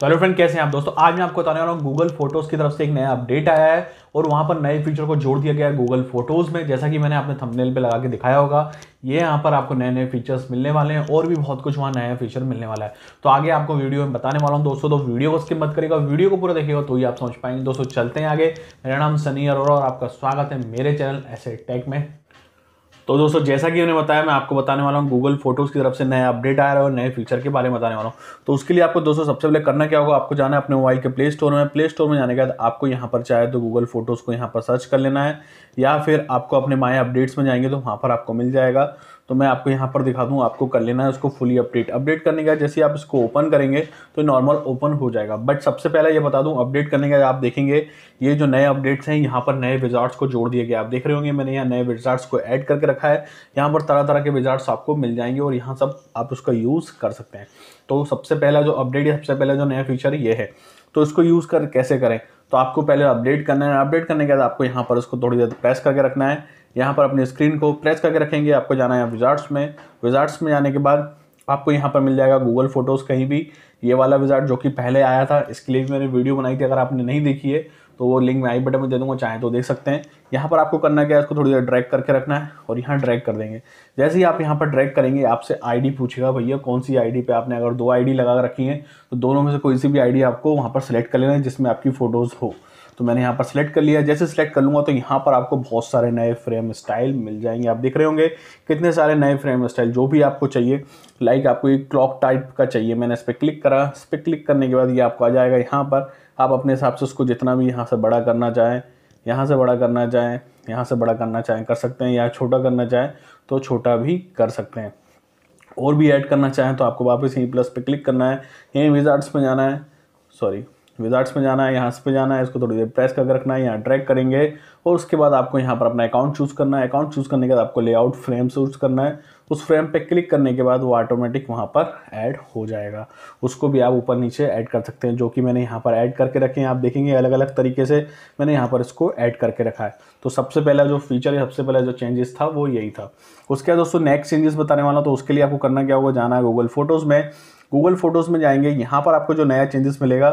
तो hello friend कैसे हैं आप? दोस्तों, आज मैं आपको बताने वाला हूँ गूगल फ़ोटोज़ की तरफ़ से एक नया अपडेट आया है और वहाँ पर नए फीचर को जोड़ दिया गया है गूगल फ़ोटोज़ में। जैसा कि मैंने आपने थंबनेल पे लगा के दिखाया होगा, ये यहाँ पर आपको नए नए फीचर्स मिलने वाले हैं और भी बहुत कुछ वहाँ नया फीचर मिलने वाला है। तो आगे आपको वीडियो में बताने वाला हूँ। दोस्तों तो वीडियो को स्किप मत करेगा वीडियो को पूरा देखिएगा तो ही आप समझ पाएँगे। दोस्तों, चलते हैं आगे। मेरा नाम सनी अरोरा और आपका स्वागत है मेरे चैनल ऐसे टेक में। तो दोस्तों, जैसा कि मैंने बताया, मैं आपको बताने वाला हूँ गूगल फ़ोटोज़ की तरफ़ से नया अपडेट आया है और नए फीचर के बारे में बताने वाला हूँ। तो उसके लिए आपको दोस्तों, सबसे पहले करना क्या होगा, आपको जाना है अपने मोबाइल के प्ले स्टोर में। प्ले स्टोर में जाने के बाद आपको यहाँ पर चाहे तो गूगल फ़ोटोज़ को यहाँ पर सर्च कर लेना है, या फिर आपको अपने माई अपडेट्स में जाएँगे तो वहाँ पर आपको मिल जाएगा। तो मैं आपको यहाँ पर दिखा दूँ, आपको कर लेना है उसको फुली अपडेट अपडेट करने के जैसे आप इसको ओपन करेंगे तो नॉर्मल ओपन हो जाएगा। बट सबसे पहले ये बता दूँ अपडेट करने का आप देखेंगे, ये जो नए अपडेट्स हैं, यहाँ पर नए विजार्ट्स को जोड़ दिए गए। आप देख रहे होंगे, मैंने यहाँ नए विजार्ट्स को ऐड करके रखा है। यहाँ पर तरह तरह के विजार्ट्स आपको मिल जाएँगे और यहाँ सब आप उसका यूज़ कर सकते हैं। तो सबसे पहला जो अपडेट है सबसे पहला जो नया फीचर ये है। तो इसको यूज़ कर, कैसे करें? तो आपको पहले अपडेट करना है। अपडेट करने के बाद आपको यहाँ पर उसको थोड़ी देर प्रेस करके रखना है। यहाँ पर अपनी स्क्रीन को प्रेस करके रखेंगे, आपको जाना है यहाँ विजार्ट्स में। विजार्ट्स में जाने के बाद आपको यहाँ पर मिल जाएगा गूगल फ़ोटोज़ कहीं भी। ये वाला विजार्ट जो कि पहले आया था, इसके लिए भी मैंने वीडियो बनाई थी, अगर आपने नहीं देखी है तो वो लिंक मैं आई बटन में दे दूँगा, चाहे तो देख सकते हैं। यहाँ पर आपको करना क्या है, इसको थोड़ी देर ड्रैग करके रखना है और यहाँ ड्रैग कर देंगे। जैसे ही आप यहाँ पर ड्रैग करेंगे, आपसे आईडी पूछेगा, भैया, कौन सी आईडी पे आपने अगर दो आईडी लगा रखी है? तो दोनों में से कोई सी भी आईडी आपको वहाँ पर सेलेक्ट कर लेना है, जिसमें आपकी फ़ोटोज़ हो। तो मैंने यहाँ पर सिलेक्ट कर लिया। जैसे सिलेक्ट कर लूँगा तो यहाँ पर आपको बहुत सारे नए फ्रेम स्टाइल मिल जाएँगे। आप देख रहे होंगे कितने सारे नए फ्रेम स्टाइल जो भी आपको चाहिए। लाइक आपको एक क्लॉक टाइप का चाहिए। मैंने इस पर क्लिक करा। इस पर क्लिक करने के बाद ये आपको आ जाएगा यहाँ पर। आप अपने हिसाब से उसको जितना भी यहाँ से बड़ा करना चाहें, यहाँ से बड़ा करना चाहें, यहाँ से बड़ा करना चाहें, कर सकते हैं या छोटा करना चाहें तो छोटा भी कर सकते हैं। और भी ऐड करना चाहें तो आपको वापस यहीं प्लस पे क्लिक करना है। यहीं विजार्ट्स में जाना है। सॉरी विजार्ट्स में जाना है, यहाँ से पे जाना है, इसको थोड़ी देर प्रेस करके रखना है, यहाँ ट्रैक करेंगे और उसके बाद आपको यहाँ पर अपना अकाउंट चूज़ करना है। अकाउंट चूज़ करने के बाद आपको लेआउट फ्रेम चूज़ करना है। उस फ्रेम पे क्लिक करने के बाद वो ऑटोमेटिक वहाँ पर ऐड हो जाएगा। उसको भी आप ऊपर नीचे ऐड कर सकते हैं, जो कि मैंने यहाँ पर ऐड करके रखे हैं। आप देखेंगे अलग अलग तरीके से मैंने यहाँ पर इसको ऐड करके रखा है। तो सबसे पहला जो फीचर है सबसे पहला जो चेंजेस था, वो यही था। उसके बाद दोस्तों नेक्स्ट चेंजेस बताने वाला तो उसके लिए आपको करना क्या होगा, जाना है गूगल फ़ोटोज़ में। गूगल फ़ोटोज़ में जाएँगे, यहाँ पर आपको जो नया चेंजेस मिलेगा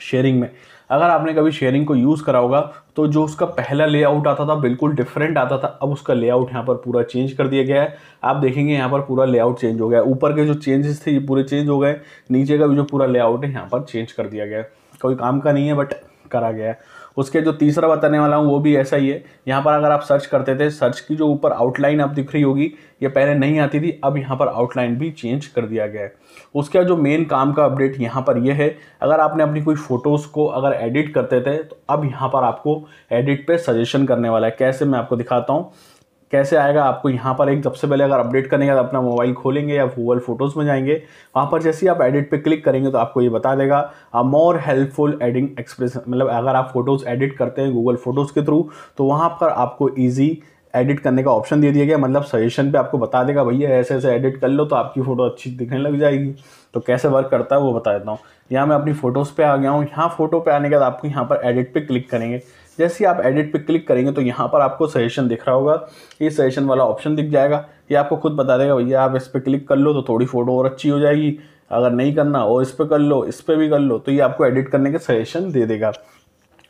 शेयरिंग में। अगर आपने कभी शेयरिंग को यूज़ करा होगा तो जो उसका पहला लेआउट आता था, बिल्कुल डिफरेंट आता था, अब उसका लेआउट यहाँ पर पूरा चेंज कर दिया गया है। आप देखेंगे यहाँ पर पूरा लेआउट चेंज हो गया है। ऊपर के जो चेंजेस थे, ये पूरे चेंज हो गए नीचे का भी जो पूरा लेआउट है, यहाँ पर चेंज कर दिया गया है। कोई काम का नहीं है बट करा गया है। उसके जो तीसरा बताने वाला हूँ, वो भी ऐसा ही है। यहाँ पर अगर आप सर्च करते थे सर्च की जो ऊपर आउटलाइन आप दिख रही होगी, ये पहले नहीं आती थी, अब यहाँ पर आउटलाइन भी चेंज कर दिया गया है। उसका जो मेन काम का अपडेट यहाँ पर यह है, अगर आपने अपनी कोई फ़ोटोज़ को अगर एडिट करते थे तो अब यहाँ पर आपको एडिट पर सजेशन करने वाला है। कैसे मैं आपको दिखाता हूँ कैसे आएगा आपको यहाँ पर एक, सबसे पहले अगर अपडेट करने के अपना मोबाइल खोलेंगे या गूगल फ़ोटोज़ में जाएँगे, वहाँ पर जैसे ही आप एडिट पे क्लिक करेंगे तो आपको ये बता देगा a more helpful adding express मतलब अगर आप फ़ोटोज़ एडिट करते हैं गूगल फ़ोटोज़ के थ्रू तो वहाँ पर आपको ईजी एडिट करने का ऑप्शन दे दिया गया मतलब सजेशन पे आपको बता देगा, भैया ऐसे ऐसे एडिट कर लो तो आपकी फ़ोटो अच्छी दिखने लग जाएगी। तो कैसे वर्क करता है वो बता देता हूँ। यहाँ मैं अपनी फ़ोटोज़ पे आ गया हूँ। यहाँ फ़ोटो पे आने के बाद आपको यहाँ पर एडिट पे क्लिक करेंगे। जैसे आप एडिट पे क्लिक करेंगे तो यहाँ पर आपको सजेशन दिख रहा होगा। ये सजेशन वाला ऑप्शन दिख जाएगा। ये आपको खुद बता देगा भैया आप इस पर क्लिक कर लो तो थोड़ी फ़ोटो और अच्छी हो जाएगी। अगर नहीं करना और इस पर कर लो इस पर भी कर लो। तो ये आपको एडिट करने के सजेशन दे देगा।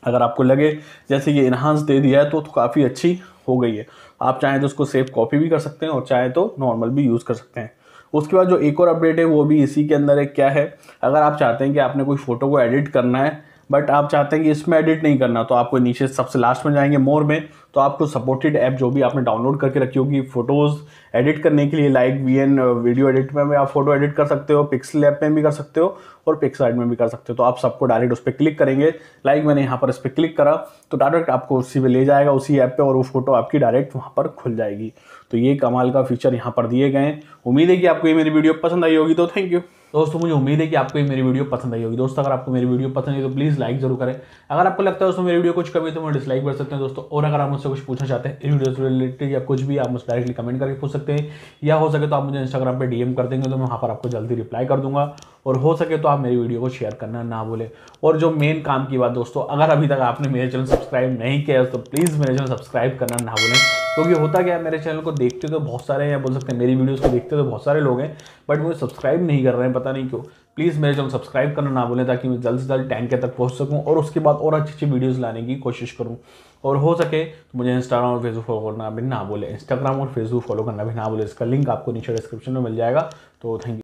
अगर आपको लगे जैसे ये इन्हांस दे दिया है तो, तो काफ़ी अच्छी हो गई है। आप चाहें तो उसको सेव कॉपी भी कर सकते हैं और चाहे तो नॉर्मल भी यूज़ कर सकते हैं। उसके बाद जो एक और अपडेट है वो भी इसी के अंदर है। क्या है? अगर आप चाहते हैं कि आपने कोई फ़ोटो को एडिट करना है बट आप चाहते हैं कि इसमें एडिट नहीं करना तो आपको नीचे सबसे लास्ट में जाएँगे मोर में तो आपको सपोर्टेड ऐप जो भी आपने डाउनलोड करके रखी होगी फ़ोटोज़ एडिट करने के लिए like V N video edit में भी आप फ़ोटो एडिट कर सकते हो पिक्सल ऐप में भी कर सकते हो और पिक्साइड में भी कर सकते हो। तो आप सबको डायरेक्ट उस पर क्लिक करेंगे। लाइक मैंने यहाँ पर इस पर क्लिक करा तो डायरेक्ट आपको उसी पे ले जाएगा, उसी ऐप पर और वो फ़ोटो आपकी डायरेक्ट वहाँ पर खुल जाएगी। तो ये कमाल का फीचर यहाँ पर दिए गए हैं। उम्मीद है कि आपको ये मेरी वीडियो पसंद आई होगी तो थैंक यू दोस्तों, मुझे उम्मीद है कि आपको ये मेरी वीडियो पसंद आई होगी। दोस्तों, अगर आपको मेरी वीडियो पसंद आई तो प्लीज़ लाइक ज़रूर करें। अगर आपको लगता है दोस्तों, मेरी वीडियो कुछ कमी तो मैं डिसलाइक कर सकते हैं दोस्तों। और अगर आप मुझसे कुछ पूछना चाहते हैं, इस वीडियो से रिलेटेड या कुछ भी, आप मुझसे डायरेक्टली कमेंट करके पूछ सकते हैं। या हो सके तो आप मुझे इंस्टाग्राम पर डीएम कर देंगे तो मैं वहाँ पर आपको जल्दी रिप्लाई कर दूँगा। और हो सके तो आप मेरी वीडियो को शेयर करना ना भूलें। और जो मेन काम की बात दोस्तों, अगर अभी तक आपने मेरे चैनल सब्सक्राइब नहीं किया तो प्लीज़ मेरे चैनल सब्सक्राइब करना ना बोलें क्योंकि तो होता क्या है, मेरे चैनल को देखते तो बहुत सारे हैं बोल सकते हैं, मेरी वीडियोस को देखते तो बहुत सारे लोग हैं बट मुझे सब्सक्राइब नहीं कर रहे हैं, पता नहीं क्यों। प्लीज़ मेरे चैनल सब्सक्राइब करना ना बोलें ताकि मैं जल्द से जल्द टेन के तक पहुँच सकूँ, और उसके बाद और अच्छी अच्छी वीडियोज़ लाने की कोशिश करूँ। और हो सके तो मुझे इंस्टाग्राम और फेसबुक फॉलो करना भी ना बोले इंस्टाग्राम और फेसबुक फॉलो करना भी ना बोले इसका लिंक आपको नीचे डिस्क्रिप्शन में मिल जाएगा। तो थैंक यू